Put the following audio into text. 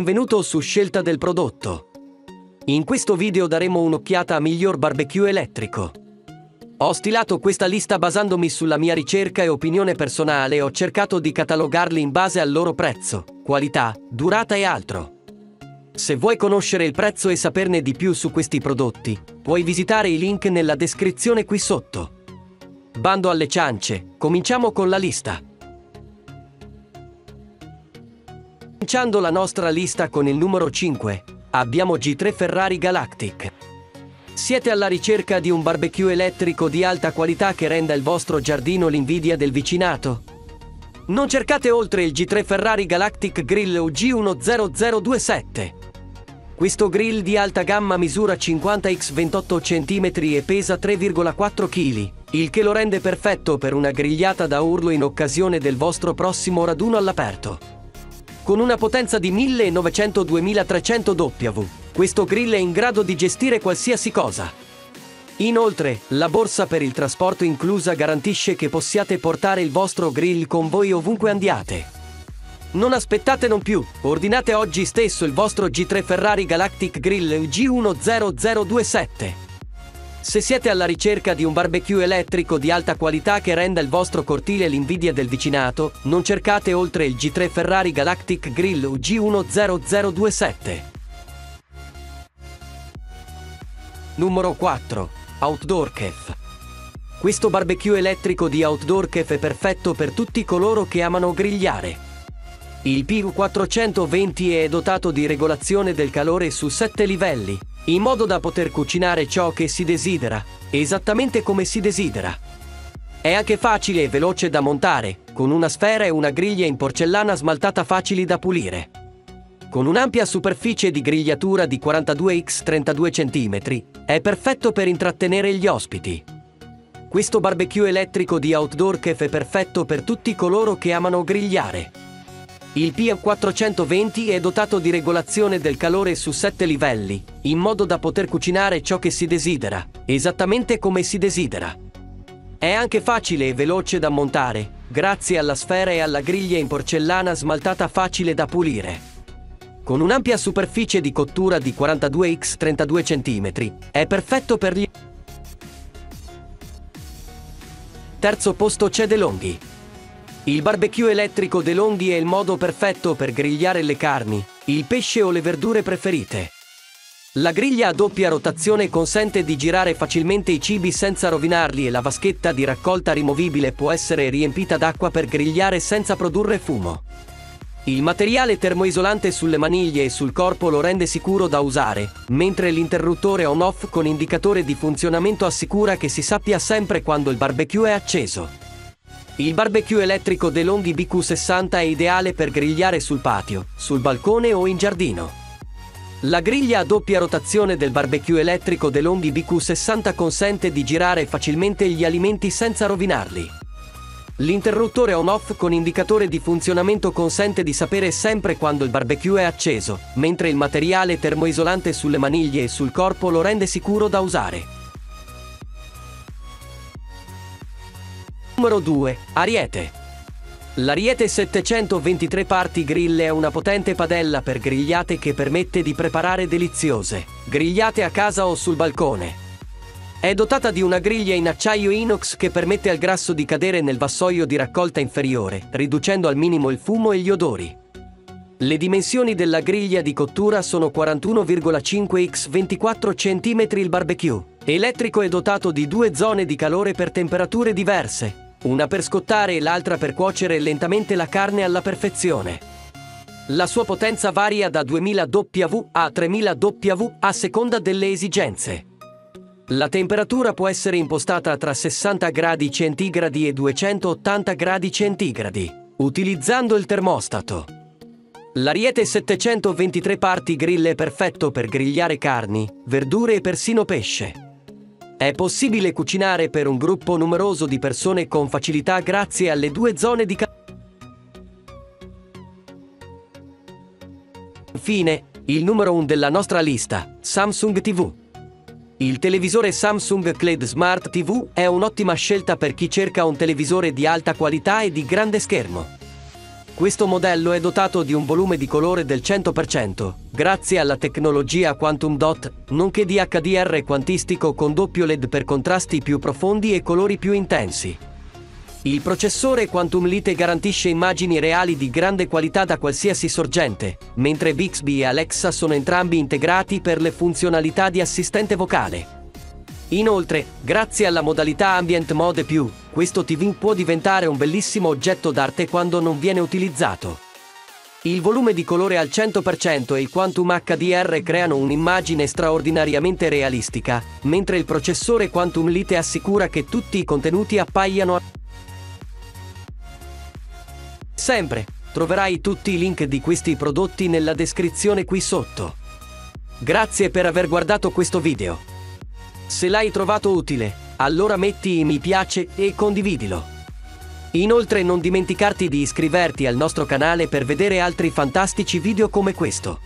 Benvenuto su Scelta del prodotto. In questo video daremo un'occhiata a miglior barbecue elettrico. Ho stilato questa lista basandomi sulla mia ricerca e opinione personale e ho cercato di catalogarli in base al loro prezzo, qualità, durata e altro. Se vuoi conoscere il prezzo e saperne di più su questi prodotti, puoi visitare i link nella descrizione qui sotto. Bando alle ciance, cominciamo con la lista. Cominciando la nostra lista con il numero 5, abbiamo G3 Ferrari Galactic. Siete alla ricerca di un barbecue elettrico di alta qualità che renda il vostro giardino l'invidia del vicinato? Non cercate oltre il G3 Ferrari Galactic Grill UG10027. Questo grill di alta gamma misura 50x28 cm e pesa 3,4 kg, il che lo rende perfetto per una grigliata da urlo in occasione del vostro prossimo raduno all'aperto. Con una potenza di 1900-2300 W, questo grill è in grado di gestire qualsiasi cosa. Inoltre, la borsa per il trasporto inclusa garantisce che possiate portare il vostro grill con voi ovunque andiate. Non aspettate non più, ordinate oggi stesso il vostro G3 Ferrari Galactic Grill G10027. Se siete alla ricerca di un barbecue elettrico di alta qualità che renda il vostro cortile l'invidia del vicinato, non cercate oltre il G3 Ferrari Galactic Grill G10027. Numero 4. Outdoor Chef. Questo barbecue elettrico di Outdoor Chef è perfetto per tutti coloro che amano grigliare. Il PU420 è dotato di regolazione del calore su 7 livelli, in modo da poter cucinare ciò che si desidera, esattamente come si desidera. È anche facile e veloce da montare, con una sfera e una griglia in porcellana smaltata facili da pulire. Con un'ampia superficie di grigliatura di 42x32 cm, è perfetto per intrattenere gli ospiti. Questo barbecue elettrico di Outdoor Chef è perfetto per tutti coloro che amano grigliare. Il PM420 è dotato di regolazione del calore su 7 livelli, in modo da poter cucinare ciò che si desidera, esattamente come si desidera. È anche facile e veloce da montare, grazie alla sfera e alla griglia in porcellana smaltata facile da pulire. Con un'ampia superficie di cottura di 42x32 cm, è perfetto per gli... Terzo posto c'è DeLonghi. Il barbecue elettrico DeLonghi è il modo perfetto per grigliare le carni, il pesce o le verdure preferite. La griglia a doppia rotazione consente di girare facilmente i cibi senza rovinarli e la vaschetta di raccolta rimovibile può essere riempita d'acqua per grigliare senza produrre fumo. Il materiale termoisolante sulle maniglie e sul corpo lo rende sicuro da usare, mentre l'interruttore on-off con indicatore di funzionamento assicura che si sappia sempre quando il barbecue è acceso. Il barbecue elettrico DeLonghi BQ60 è ideale per grigliare sul patio, sul balcone o in giardino. La griglia a doppia rotazione del barbecue elettrico DeLonghi BQ60 consente di girare facilmente gli alimenti senza rovinarli. L'interruttore on-off con indicatore di funzionamento consente di sapere sempre quando il barbecue è acceso, mentre il materiale termoisolante sulle maniglie e sul corpo lo rende sicuro da usare. Numero 2. Ariete. L'Ariete 723 parti grill è una potente padella per grigliate che permette di preparare deliziose, grigliate a casa o sul balcone. È dotata di una griglia in acciaio inox che permette al grasso di cadere nel vassoio di raccolta inferiore, riducendo al minimo il fumo e gli odori. Le dimensioni della griglia di cottura sono 41,5 x 24 cm il barbecue. Elettrico è dotato di due zone di calore per temperature diverse, una per scottare e l'altra per cuocere lentamente la carne alla perfezione. La sua potenza varia da 2000 W a 3000 W a seconda delle esigenze. La temperatura può essere impostata tra 60 gradi centigradi e 280 gradi centigradi, utilizzando il termostato. L'Ariete 723 parti grill è perfetto per grigliare carni, verdure e persino pesce. È possibile cucinare per un gruppo numeroso di persone con facilità grazie alle due zone di calore. Infine, il numero 1 della nostra lista, Samsung TV. Il televisore Samsung Cloud Smart TV è un'ottima scelta per chi cerca un televisore di alta qualità e di grande schermo. Questo modello è dotato di un volume di colore del 100%, grazie alla tecnologia Quantum Dot, nonché di HDR quantistico con doppio LED per contrasti più profondi e colori più intensi. Il processore Quantum Lite garantisce immagini reali di grande qualità da qualsiasi sorgente, mentre Bixby e Alexa sono entrambi integrati per le funzionalità di assistente vocale. Inoltre, grazie alla modalità Ambient Mode più, questo TV può diventare un bellissimo oggetto d'arte quando non viene utilizzato. Il volume di colore al 100% e il Quantum HDR creano un'immagine straordinariamente realistica, mentre il processore Quantum Lite assicura che tutti i contenuti appaiano a Sempre, troverai tutti i link di questi prodotti nella descrizione qui sotto. Grazie per aver guardato questo video. Se l'hai trovato utile, allora metti mi piace e condividilo. Inoltre non dimenticarti di iscriverti al nostro canale per vedere altri fantastici video come questo.